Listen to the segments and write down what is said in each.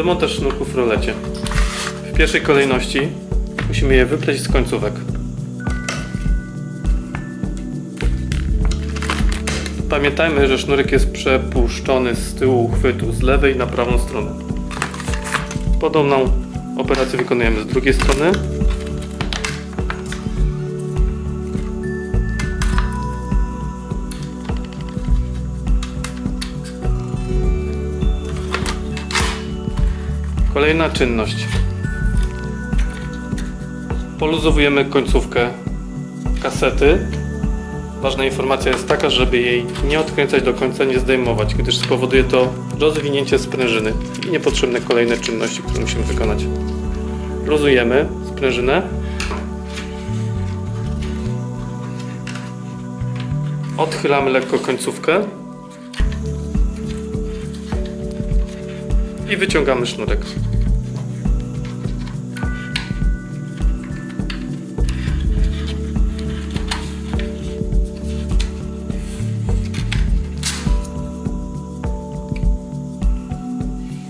Demontaż sznurków w rolecie. W pierwszej kolejności musimy je wypleść z końcówek. Pamiętajmy, że sznurek jest przepuszczony z tyłu uchwytu z lewej na prawą stronę. Podobną operację wykonujemy z drugiej strony. Kolejna czynność. Poluzowujemy końcówkę kasety. Ważna informacja jest taka, żeby jej nie odkręcać do końca, nie zdejmować, gdyż spowoduje to rozwinięcie sprężyny i niepotrzebne kolejne czynności, które musimy wykonać. Luzujemy sprężynę. Odchylamy lekko końcówkę i wyciągamy sznurek.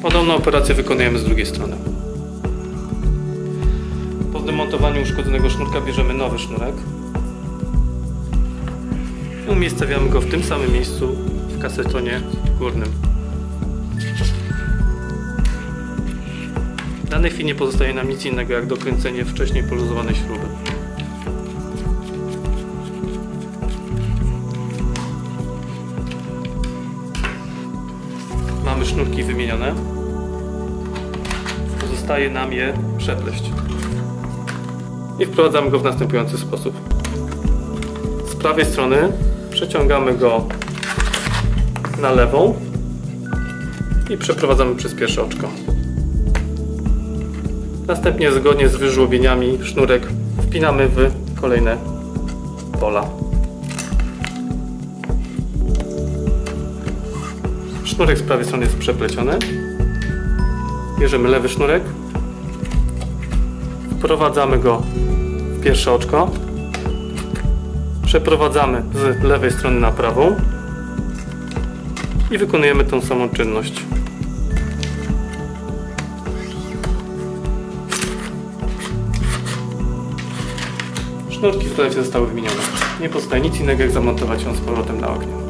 Podobną operację wykonujemy z drugiej strony. Po zdemontowaniu uszkodzonego sznurka bierzemy nowy sznurek i umiejscawiamy go w tym samym miejscu w kasetonie górnym. W danej chwili nie pozostaje nam nic innego jak dokręcenie wcześniej poluzowanej śruby. Sznurki wymienione. Pozostaje nam je przepleść. I wprowadzamy go w następujący sposób. Z prawej strony przeciągamy go na lewą i przeprowadzamy przez pierwsze oczko. Następnie zgodnie z wyżłobieniami sznurek wpinamy w kolejne pola. Sznurek z prawej strony jest przepleciony. Bierzemy lewy sznurek. Wprowadzamy go w pierwsze oczko. Przeprowadzamy z lewej strony na prawą. I wykonujemy tą samą czynność. Sznurki w rolecie zostały wymienione. Nie pozostaje nic innego jak zamontować ją z powrotem na oknie.